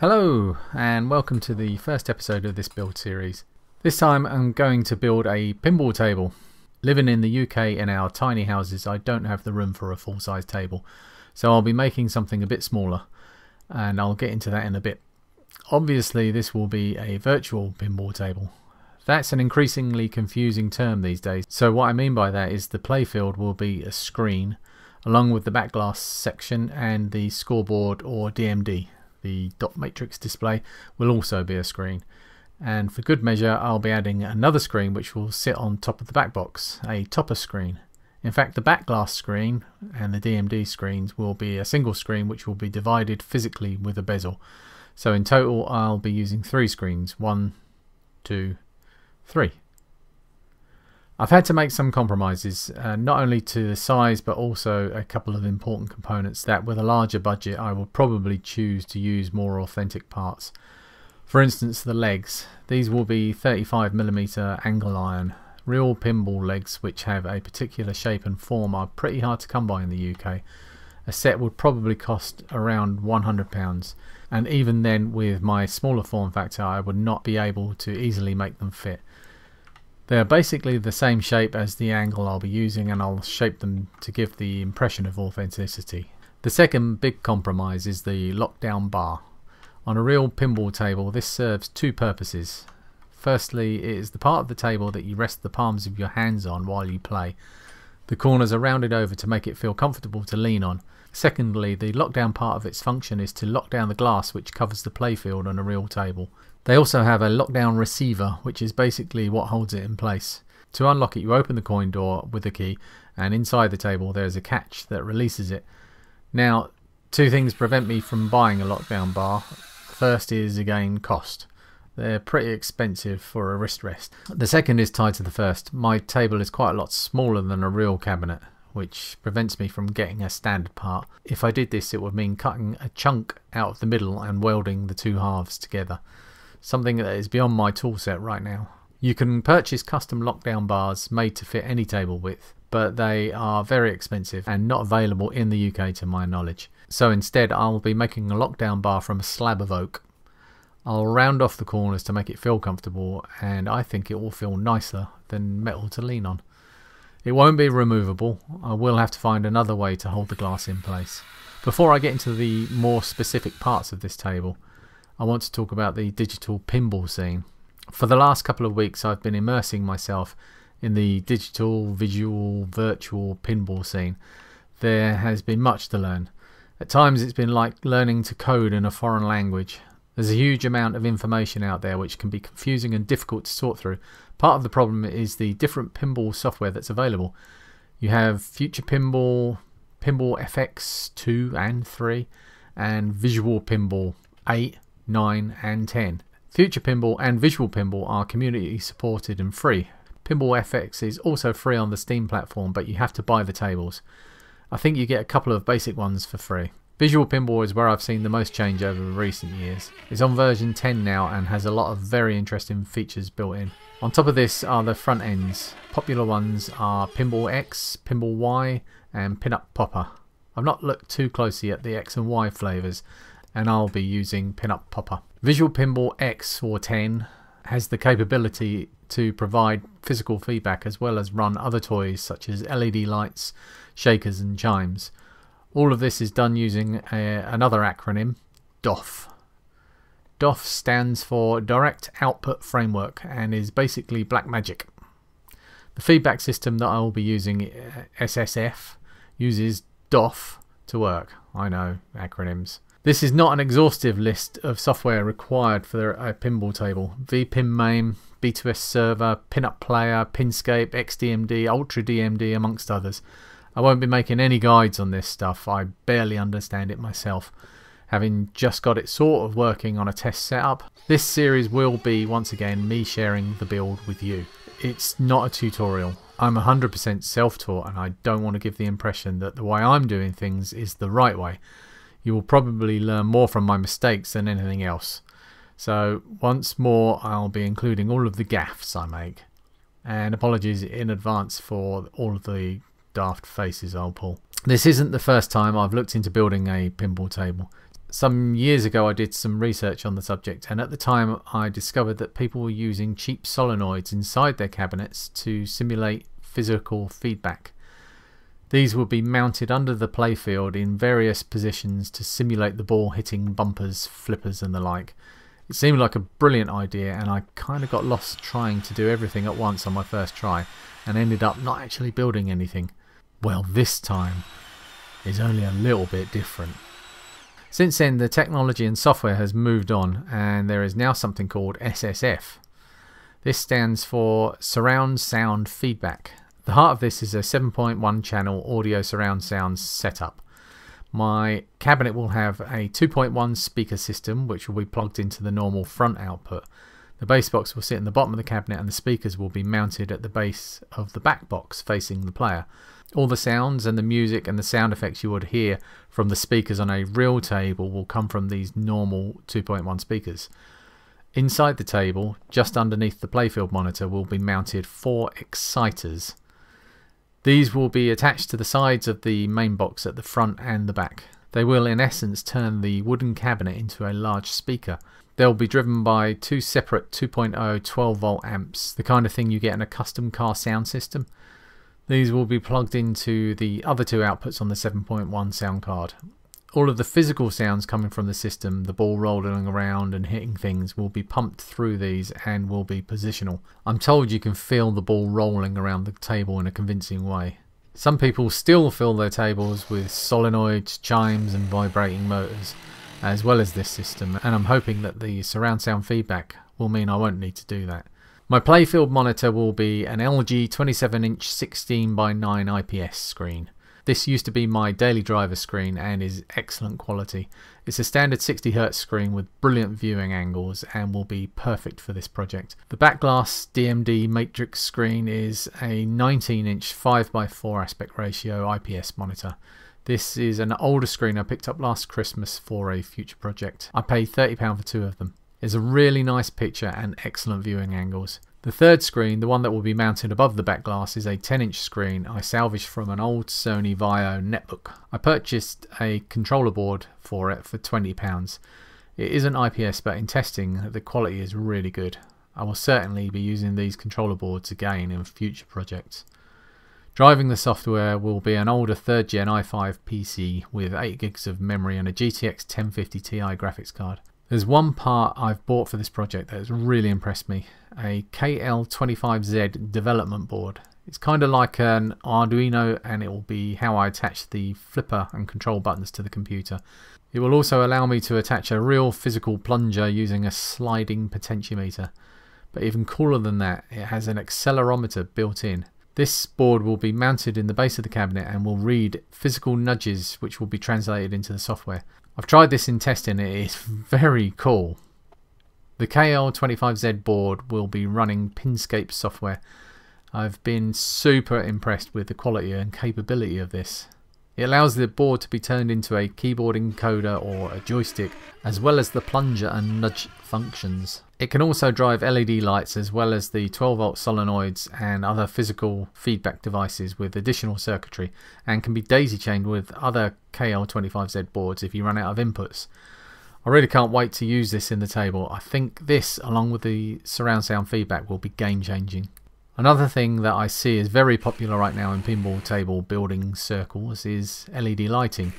Hello and welcome to the first episode of this build series. This time I'm going to build a pinball table. Living in the UK in our tiny houses I don't have the room for a full size table so I'll be making something a bit smaller and I'll get into that in a bit. Obviously this will be a virtual pinball table. That's an increasingly confusing term these days so what I mean by that is the playfield will be a screen along with the back glass section and the scoreboard or DMD the dot matrix display will also be a screen. And for good measure, I'll be adding another screen which will sit on top of the back box, a topper screen. In fact, the back glass screen and the DMD screens will be a single screen which will be divided physically with a bezel. So in total, I'll be using three screens. One, two, three. I've had to make some compromises, uh, not only to the size but also a couple of important components that with a larger budget I will probably choose to use more authentic parts. For instance the legs, these will be 35mm angle iron. Real pinball legs which have a particular shape and form are pretty hard to come by in the UK. A set would probably cost around £100 and even then with my smaller form factor I would not be able to easily make them fit. They are basically the same shape as the angle I'll be using and I'll shape them to give the impression of authenticity. The second big compromise is the lockdown bar. On a real pinball table this serves two purposes. Firstly it is the part of the table that you rest the palms of your hands on while you play. The corners are rounded over to make it feel comfortable to lean on. Secondly, the lockdown part of its function is to lock down the glass which covers the playfield on a real table. They also have a lockdown receiver, which is basically what holds it in place. To unlock it, you open the coin door with the key, and inside the table there's a catch that releases it. Now, two things prevent me from buying a lockdown bar. First is, again, cost. They're pretty expensive for a wrist rest. The second is tied to the first. My table is quite a lot smaller than a real cabinet, which prevents me from getting a standard part. If I did this, it would mean cutting a chunk out of the middle and welding the two halves together something that is beyond my toolset right now. You can purchase custom lockdown bars made to fit any table width, but they are very expensive and not available in the UK to my knowledge. So instead I'll be making a lockdown bar from a slab of oak. I'll round off the corners to make it feel comfortable and I think it will feel nicer than metal to lean on. It won't be removable, I will have to find another way to hold the glass in place. Before I get into the more specific parts of this table, I want to talk about the digital pinball scene. For the last couple of weeks, I've been immersing myself in the digital, visual, virtual pinball scene. There has been much to learn. At times, it's been like learning to code in a foreign language. There's a huge amount of information out there which can be confusing and difficult to sort through. Part of the problem is the different pinball software that's available. You have Future Pinball, Pinball FX 2 and 3, and Visual Pinball 8 9 and 10. Future Pinball and Visual Pinball are community supported and free. Pinball FX is also free on the Steam platform but you have to buy the tables. I think you get a couple of basic ones for free. Visual Pinball is where I've seen the most change over recent years. It's on version 10 now and has a lot of very interesting features built in. On top of this are the front ends. Popular ones are Pinball X, Pinball Y and Pinup Popper. I've not looked too closely at the X and Y flavours and I'll be using Pinup Popper. Visual Pinball X or 10 has the capability to provide physical feedback as well as run other toys such as LED lights, shakers and chimes. All of this is done using a, another acronym, DOF. DOF stands for Direct Output Framework and is basically black magic. The feedback system that I will be using, uh, SSF, uses DOF to work. I know, acronyms. This is not an exhaustive list of software required for a pinball table. VPinMAME, B2S Server, Pinup Player, Pinscape, XDMD, Ultra DMD amongst others. I won't be making any guides on this stuff, I barely understand it myself, having just got it sort of working on a test setup. This series will be, once again, me sharing the build with you. It's not a tutorial. I'm 100% self-taught and I don't want to give the impression that the way I'm doing things is the right way you will probably learn more from my mistakes than anything else. So once more I'll be including all of the gaffs I make. And apologies in advance for all of the daft faces I'll pull. This isn't the first time I've looked into building a pinball table. Some years ago I did some research on the subject and at the time I discovered that people were using cheap solenoids inside their cabinets to simulate physical feedback. These would be mounted under the playfield in various positions to simulate the ball hitting bumpers, flippers and the like. It seemed like a brilliant idea and I kind of got lost trying to do everything at once on my first try and ended up not actually building anything. Well, this time is only a little bit different. Since then, the technology and software has moved on, and there is now something called SSF. This stands for Surround Sound Feedback. The heart of this is a 7.1 channel audio surround sound setup. My cabinet will have a 2.1 speaker system which will be plugged into the normal front output. The bass box will sit in the bottom of the cabinet and the speakers will be mounted at the base of the back box facing the player. All the sounds and the music and the sound effects you would hear from the speakers on a real table will come from these normal 2.1 speakers. Inside the table, just underneath the playfield monitor, will be mounted four exciters. These will be attached to the sides of the main box at the front and the back. They will in essence turn the wooden cabinet into a large speaker. They'll be driven by two separate 2.0 12 volt amps, the kind of thing you get in a custom car sound system. These will be plugged into the other two outputs on the 7.1 sound card. All of the physical sounds coming from the system, the ball rolling around and hitting things, will be pumped through these and will be positional. I'm told you can feel the ball rolling around the table in a convincing way. Some people still fill their tables with solenoids, chimes and vibrating motors as well as this system and I'm hoping that the surround sound feedback will mean I won't need to do that. My playfield monitor will be an LG 27 inch 16 by 9 IPS screen. This used to be my daily driver screen and is excellent quality. It's a standard 60Hz screen with brilliant viewing angles and will be perfect for this project. The backglass DMD matrix screen is a 19 inch 5x4 aspect ratio IPS monitor. This is an older screen I picked up last Christmas for a future project. I paid £30 for two of them. It's a really nice picture and excellent viewing angles. The third screen, the one that will be mounted above the back glass, is a 10 inch screen I salvaged from an old Sony Vaio netbook. I purchased a controller board for it for £20. It isn't IPS but in testing the quality is really good. I will certainly be using these controller boards again in future projects. Driving the software will be an older 3rd gen i5 PC with 8 gigs of memory and a GTX 1050 Ti graphics card. There's one part I've bought for this project that has really impressed me, a KL25Z development board. It's kind of like an Arduino and it will be how I attach the flipper and control buttons to the computer. It will also allow me to attach a real physical plunger using a sliding potentiometer. But even cooler than that, it has an accelerometer built in. This board will be mounted in the base of the cabinet and will read physical nudges which will be translated into the software. I've tried this in testing, it is very cool. The KL25Z board will be running Pinscape software. I've been super impressed with the quality and capability of this. It allows the board to be turned into a keyboard encoder or a joystick, as well as the plunger and nudge functions. It can also drive LED lights as well as the 12 volt solenoids and other physical feedback devices with additional circuitry and can be daisy chained with other KL25Z boards if you run out of inputs. I really can't wait to use this in the table. I think this along with the surround sound feedback will be game changing. Another thing that I see is very popular right now in pinball table building circles is LED lighting.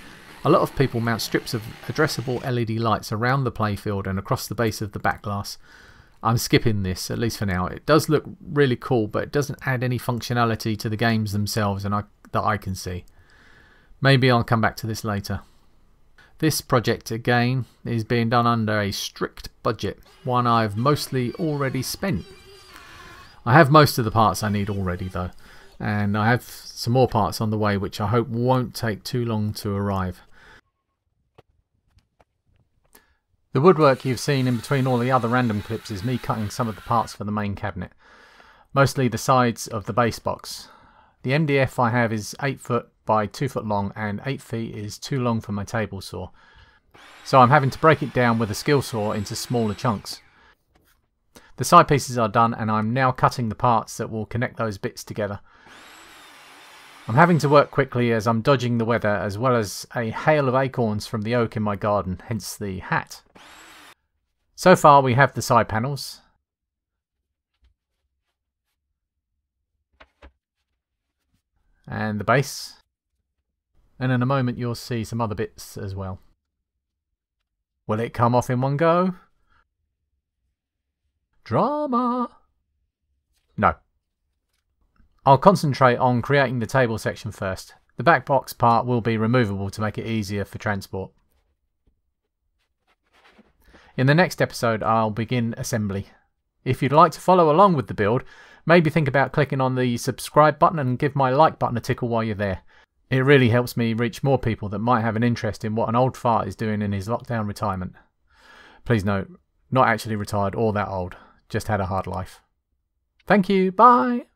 A lot of people mount strips of addressable LED lights around the playfield and across the base of the back glass. I'm skipping this, at least for now. It does look really cool, but it doesn't add any functionality to the games themselves and I, that I can see. Maybe I'll come back to this later. This project again is being done under a strict budget, one I've mostly already spent. I have most of the parts I need already though, and I have some more parts on the way which I hope won't take too long to arrive. The woodwork you've seen in between all the other random clips is me cutting some of the parts for the main cabinet, mostly the sides of the base box. The MDF I have is 8 foot by 2 foot long and 8 feet is too long for my table saw. So I'm having to break it down with a skill saw into smaller chunks. The side pieces are done and I'm now cutting the parts that will connect those bits together. I'm having to work quickly as I'm dodging the weather as well as a hail of acorns from the oak in my garden, hence the hat. So far we have the side panels. And the base. And in a moment you'll see some other bits as well. Will it come off in one go? Drama! No. I'll concentrate on creating the table section first. The back box part will be removable to make it easier for transport. In the next episode I'll begin assembly. If you'd like to follow along with the build, maybe think about clicking on the subscribe button and give my like button a tickle while you're there. It really helps me reach more people that might have an interest in what an old fart is doing in his lockdown retirement. Please note, not actually retired or that old, just had a hard life. Thank you, bye!